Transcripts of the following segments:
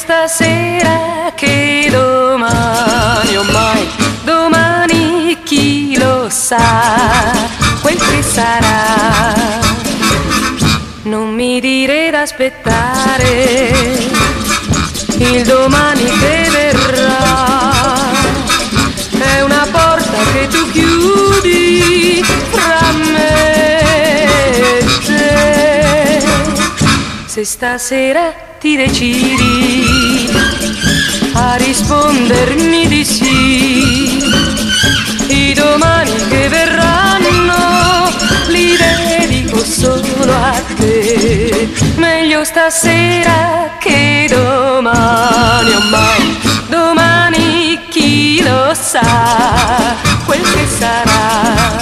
stasera che domani, o mai domani chi lo sa quel che sarà. Non mi dire d'aspettare il domani che Se stasera ti decidi a rispondermi di sì, i domani che verranno li dedico solo a te. Meglio stasera che domani, oh mai, domani chi lo sa quel che sarà.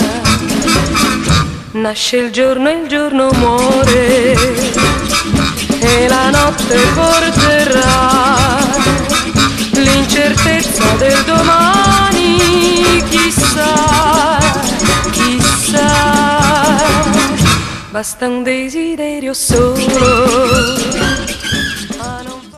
Nasce il giorno e il giorno muore Basta um io solo